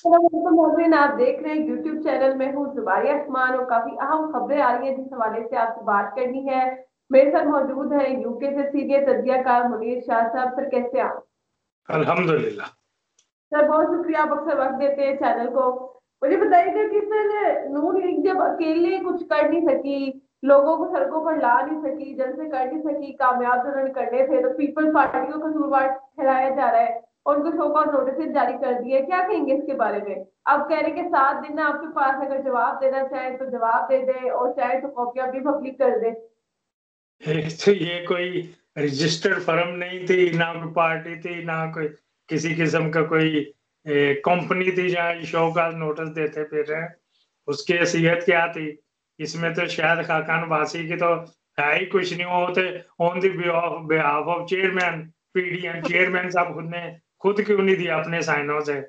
मोहसिन आप देख रहे हैं यूट्यूब चैनल में हूँ जुबारी आसमान और काफ़ी अहम खबरें आ रही हैं जिस हवाले से आपसे बात करनी है। मेरे साथ मौजूद है यूके से सीनियर तजियाकार मुनीर शाह साहब। सर कैसे आप? अल्हम्दुलिल्लाह। सर बहुत शुक्रिया आप अक्सर वक्त देते हैं चैनल को। मुझे बताइएगा कि सर नून लीग जब अकेले कुछ कर नहीं सकी लोगों को सड़कों पर ला नहीं सकी जलसे कर नहीं सकी कामयाब जो उन्होंने करने थे तो पीपल्स पार्टी को कसूरवार ठहराया जा रहा है। और उनको शो कॉज नोटिस जारी कर दिए। क्या कहेंगे इसके बारे में? आप कह रहे कि सात दिन में आपके पास अगर जवाब देना चाहे तो जवाब दे दे और चाहे तो कॉपियाँ भी पब्लिक कर दे। तो ये कोई रजिस्टर्ड फर्म नहीं थी, ना कोई पार्टी थी, ना कोई किसी किस्म का कोई कंपनी थी जहाँ शो का नोटिस देते फिर रहे उसकी हैसियत क्या थी? इसमें तो शायद खाकान वासी की तो है ही कुछ नहीं। होते on the behalf of chairman PDM chairman साहब खुद ने खुद क्यों नहीं दिया अपने साइनों से?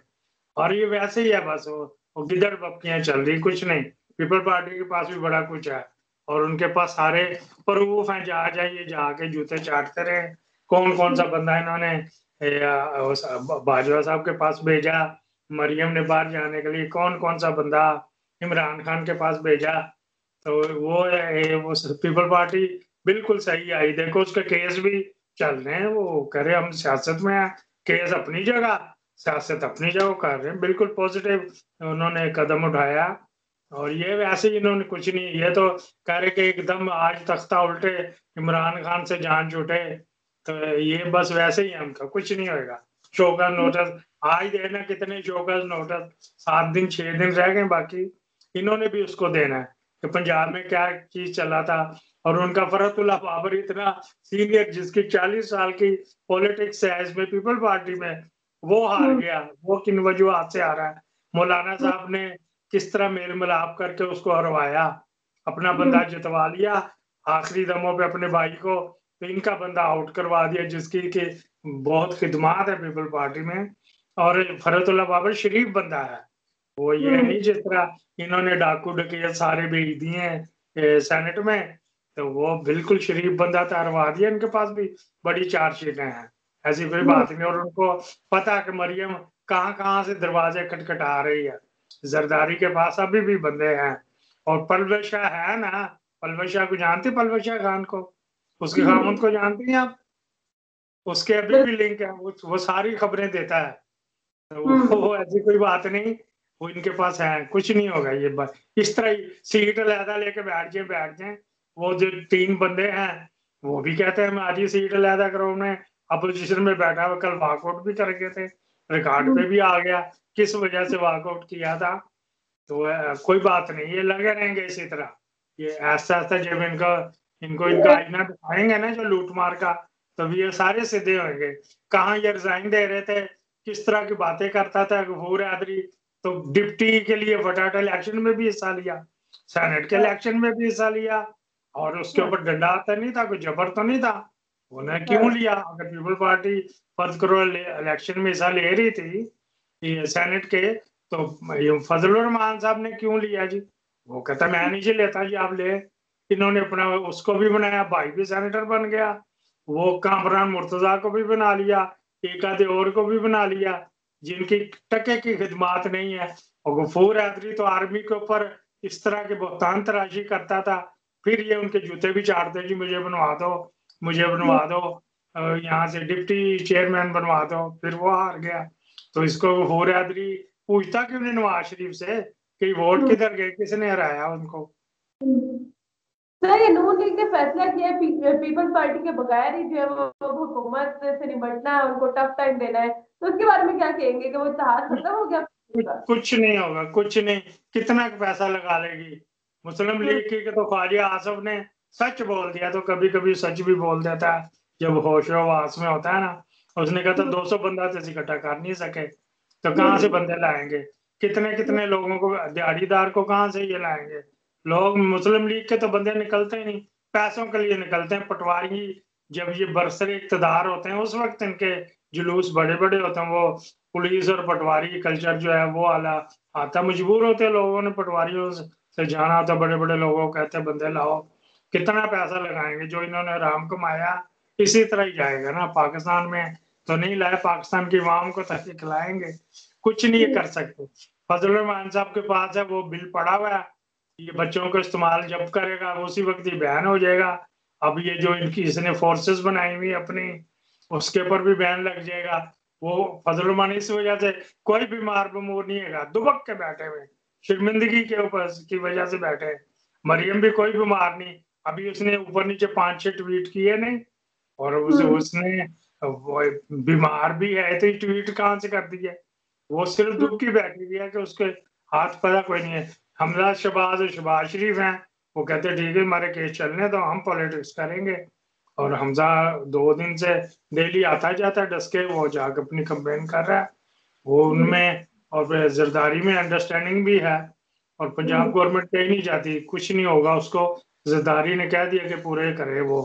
और ये वैसे ही है बस वो, वो गिदड़ पपकियाँ चल रही कुछ नहीं। पीपल पार्टी के पास भी बड़ा कुछ है। और उनके पास सारे प्रूफ हैं जा जाइए जाके जूते चाटते रहे। कौन कौन सा बंदा इन्होंने बाजवा साहब के पास भेजा मरियम ने बाहर जाने के लिए। कौन कौन सा बंदा इमरान खान के पास भेजा? तो वो वो पीपल पार्टी बिल्कुल सही आई देखो उसके केस भी चल रहे हैं वो करे हम सियासत में केस अपनी जगह, सियासत अपनी जगह कर रहे हैं। बिल्कुल पॉजिटिव उन्होंने कदम उठाया और ये वैसे ही इन्होंने कुछ नहीं, ये तो कह रहे कि एकदम आज तख्ता उल्टे इमरान खान से जान छूटे तो ये बस वैसे ही है उनका, कुछ नहीं होएगा। शोकस नोटिस, आज देना कितने शोकस नोटिस, सात दिन, छह दिन रह गए बाकी। इन्होंने भी उसको देना है कि पंजाब में क्या चीज़ चला था और उनका फरतुल्ला बाबर इतना सीनियर जिसकी चालीस साल की पॉलिटिक्स है इसमें पीपल पार्टी में वो हार हम्म। गया वो किन वजूहत से आ रहा है मौलाना साहब ने किस तरह मेल मिलाप करके उसको हरवाया अपना हम्म। बंदा जितवा लिया आखिरी दमों पे अपने भाई को तो इनका बंदा आउट करवा दिया जिसकी की बहुत खिदमात है पीपल पार्टी में और फरतुल्ला बाबर शरीफ बंदा है वो ये हम्म। नहीं जिस तरह इन्होंने डाकू डकिया सारे भेज दिए सेनेट में तो वो बिल्कुल शरीफ बंदा तैरवा दिया इनके पास भी बड़ी चार्जशीटें हैं। ऐसी कोई बात नहीं और उनको पता कि मरियम कहाँ कहाँ से दरवाजे खटखटा रही है। जरदारी के पास अभी भी बंदे हैं और पलवशा है ना पलवशा को जानते पलवशा खान को? उसके हम्म। खामन को जानती हैं आप? उसके अभी भी लिंक है वो, वो सारी खबरें देता है। तो वो, हम्म। वो ऐसी कोई बात नहीं वो इनके पास है कुछ नहीं होगा ये बात इस तरह ही सीट लहदा लेके बैठ जाए बैठ जाए। वो जो तीन बंदे हैं वो भी कहते हैं हमारी सीट लहदा करो उन्हें. अपोजिशन में बैठा हुआ कल वॉकआउट भी कर गए थे। रिकॉर्ड पे भी आ गया। किस वजह से वॉकआउट किया था? तो कोई बात नहीं ये लगे रहेंगे इसी तरह। ये ऐसा ऐसा जब इनका इनको इनका आईना दिखाएँगे ना जो लूट मार का तो ये सारे सीधे होंगे। कहाँ ये रिजाइन दे रहे थे? किस तरह की बातें करता था गफूर आदरी तो डिप्टी के लिए फटाटा इलेक्शन में भी हिस्सा लिया सेनेट के इलेक्शन में भी हिस्सा लिया। और उसके। ऊपर डंडा आता नहीं था कोई जबर तो नहीं था? उन्हें क्यों हाँ। लिया? अगर पीपल पार्टी फ़र्ज़ करो इलेक्शन में हिस्सा ले रही थी सेनेट के तो फजल रहमान साहब ने क्यों लिया जी? वो कहता मैं नहीं जी लेता जी आप ले। इन्होंने अपना उसको भी बनाया भाई भी सेनेटर बन गया। वो कामरान मुर्तजा को भी बना लिया एक आधे और को भी बना लिया जिनकी टके की खिदमात नहीं है। और गफूर हैदरी तो आर्मी के ऊपर इस तरह के भुगतान तराशी करता था। फिर ये उनके जूते भी चाटते जी मुझे बनवा दो मुझे बनवा दो। यहाँ से डिप्टी चेयरमैन बनवा दो फिर वो हार गया। तो इसको हो रैदरी पूछता क्यों नहीं नवाज़ शरीफ से कि वोट हम्म। किधर गए किसने हराया उनको? सर ये नून लीग ने फैसला किया है पीपल्स पार्टी के बगैर ही जो है वो हुकूमत से निपटना है उनको टफ टाइम देना है। तो उसके बारे में क्या कहेंगे कि वो इतिहास खत्म हो गया? कुछ नहीं होगा कुछ नहीं। कितना पैसा लगा लेगी? मुस्लिम लीग की तो ख्वाजा आसफ ने सच बोल दिया तो कभी कभी सच भी बोल देता है। जब होशोवास में होता है ना उसने कहा तो 200 बंदा तो इकट्ठा कर नहीं सके। तो कहाँ से बंदे लाएँगे? कितने कितने लोगों को दिहाड़ीदार को कहाँ से ये लाएँगे? लोग मुस्लिम लीग के तो बंदे निकलते ही नहीं पैसों के लिए निकलते हैं। पटवारी जब ये बरसरे इकतदार होते हैं उस वक्त इनके जुलूस बड़े बड़े होते हैं। वो पुलिस और पटवारी कल्चर जो है वो आला आता मजबूर होते हैं लोगों ने पटवारियों से जाना होता बड़े बड़े लोगों कहते बंदे लाओ कितना पैसा लगाएँगे जो इन्होंने आराम कमाया इसी तरह ही जाएगा ना पाकिस्तान में तो नहीं लाए पाकिस्तान की वाम को तक खिलाएँगे कुछ नहीं कर सकते। फजल रहमान साहब के पास है वो बिल पड़ा हुआ है ये बच्चों को इस्तेमाल जब करेगा उसी वक्त ही बैन हो जाएगा। अब ये जो इनकी इसने फोर्सेस बनाई हुई अपनी उसके ऊपर भी बैन लग जाएगा। वो फजल रहमान इस वजह से कोई बीमार बमूर नहीं है दुबक के बैठे हुए। शर्मिंदगी के ऊपर की वजह से बैठे मरियम भी कोई बीमार नहीं। अभी उसने ऊपर नीचे पाँच छह ट्वीट किए नहीं? और उस, हम्म। उसने बीमार भी है तो ट्वीट कहाँ से कर दी है? वो सिर्फ़ दुख की बैठी हुई है कि उसके हाथ पता कोई नहीं है। हमजा शबाज और शबाज शरीफ हैं। वो कहते ठीक है हमारे केस चलने तो हम पॉलिटिक्स करेंगे। और हमजा दो दिन से डेली आता जाता है डस के वो जाकर अपनी कंप्लेन कर रहा है। वो उनमें और जरदारी में अंडरस्टैंडिंग भी है और पंजाब गवर्नमेंट कहीं नहीं जाती कुछ नहीं होगा उसको जरदारी ने कह दिया कि पूरे करे वो।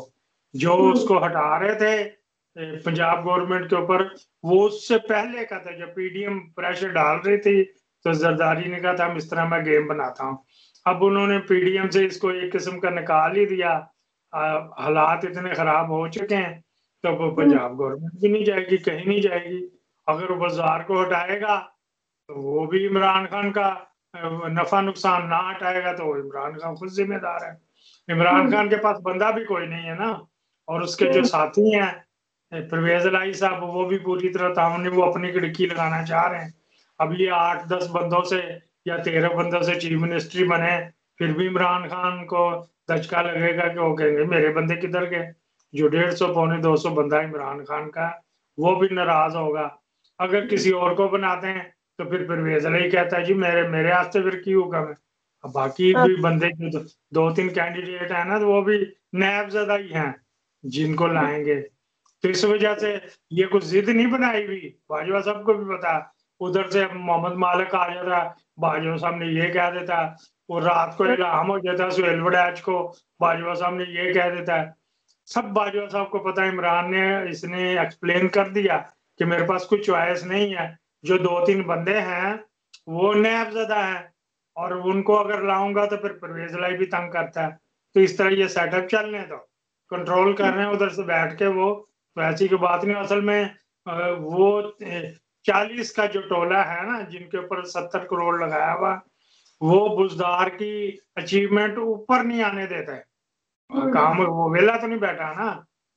जो उसको हटा रहे थे पंजाब गवर्नमेंट के ऊपर वो उससे पहले का था जब पीडीएम प्रेशर डाल रही थी तो जरदारी ने कहा था हम इस तरह मैं गेम बनाता हूँ। अब उन्होंने पीडीएम से इसको एक किस्म का निकाल ही दिया। हालात इतने खराब हो चुके हैं तो वो पंजाब गवर्नमेंट भी नहीं जाएगी कहीं नहीं जाएगी। अगर वो बाज़ार को हटाएगा तो वो भी इमरान खान का नफा नुकसान ना हटाएगा तो इमरान खान खुद जिम्मेदार है। इमरान हम्म। खान के पास बंदा भी कोई नहीं है ना। और उसके जो हम्म। साथी हैं परवेज लाई साहब वो भी पूरी तरह तामने वो अपनी खिड़की लगाना चाह रहे हैं। अब ये आठ दस बंदों से या तेरह बंदों से चीफ मिनिस्ट्री बने फिर भी इमरान खान को धचका लगेगा कि वो कहेंगे मेरे बंदे किधर गए? जो डेढ़ सौ पौने दो सौ बंदा इमरान खान का वो भी नाराज़ होगा। अगर किसी और को बनाते हैं तो फिर फिर परवेज अली कहता है जी मेरे मेरे वास्ते फिर क्यों होगा मैं? अब बाकी हाँ। भी बंदे जो दो तीन कैंडिडेट है ना तो वो भी नैब ज़्यादा ही हैं जिनको लाएँगे। तो इस वजह से ये कुछ जिद नहीं बनाई हुई। बाजवा सबको भी पता उधर से मोहम्मद मालिक आ जाता बाजवा साहब ने ये कह देता और रात को इलाम हो जाता सुहेल वडैच को बाजवा साहब ने ये कह देता है। सब बाजवा साहब को पता इमरान ने इसने एक्सप्लेन कर दिया कि मेरे पास कुछ चॉइस नहीं है। जो दो तीन बंदे हैं वो नैब ज़्यादा है और उनको अगर लाऊँगा तो फिर परवेज लाई भी तंग करता है। तो इस तरह ये सेटअप चलने दो कंट्रोल कर रहे हैं उधर से बैठ के वो। ऐसी की बात नहीं असल में वो चालीस का जो टोला है ना जिनके ऊपर सत्तर करोड़ लगाया हुआ वो बुजदार की अचीवमेंट ऊपर नहीं आने देता। है हम्म। काम वो वेला तो नहीं बैठा ना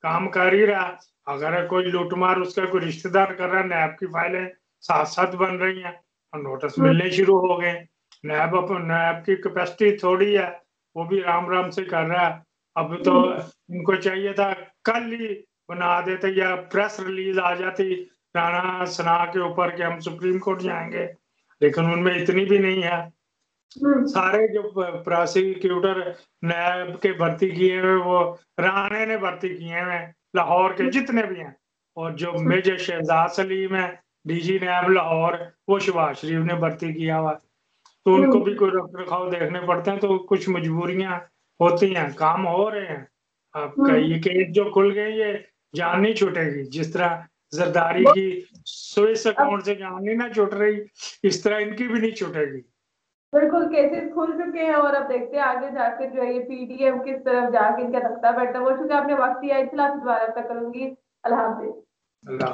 काम कर ही रहा। अगर कोई लूटमार उसका कोई रिश्तेदार कर रहा है नैब की फाइलें साथ साथ बन रही हैं। और नोटिस हम्म। मिलने शुरू हो गए। नैब नैब की कैपेसिटी थोड़ी है। वो भी राम राम से कर रहा है। अब तो हम्म। इनको चाहिए था कल ही बना देते या प्रेस रिलीज़ आ जाती राणा सना के ऊपर कि हम सुप्रीम कोर्ट जाएँगे। लेकिन उनमें इतनी भी नहीं है। हम्म। सारे जो प्रोसिक्यूटर नैब के भर्ती किए हुए वो राणे ने भर्ती किए हुए लाहौर के जितने भी हैं। और जो हम्म। मेजर शहजाद सलीम है डीजी नैब लाहौर वो शबाज शरीफ ने भर्ती किया हुआ। तो उनको हम्म। भी कोई रख रखाव देखने पड़ते हैं तो कुछ मजबूरियाँ होती हैं काम हो रहे हैं। अब ये केस जो खुल गए ये जान नहीं छूटेगी। जिस तरह जरदारी की स्विस अकाउंट से जान नहीं ना छूट रही इस तरह इनकी भी नहीं छूटेगी। बिल्कुल केसेस खुल चुके हैं और अब देखते हैं आगे जाके जो है ये पीडीएम किस तरफ़ जाके इनका रखता है। वो चूँकि आपने वक्त दिया इतला दोबारा तक करूँगी। अल्लाह हाफिज। अल्लाह